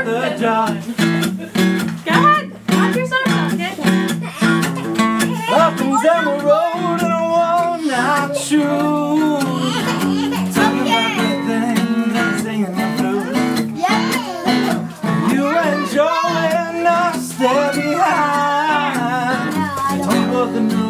out by the job. Go ahead. Watch your song, okay? Up and down the road in a shoe. Talking about the things I'm singing the blues. You enjoy and I stay behind. We both know